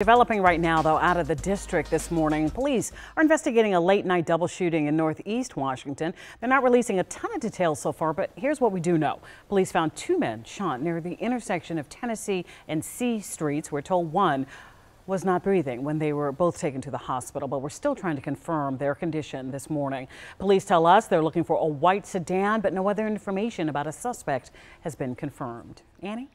Developing right now, though, out of the district this morning, police are investigating a late night double shooting in northeast Washington. They're not releasing a ton of details so far, but here's what we do know. Police found two men shot near the intersection of Tennessee and C streets. We're told one was not breathing when they were both taken to the hospital, but we're still trying to confirm their condition this morning. Police tell us they're looking for a white sedan, but no other information about a suspect has been confirmed. Annie?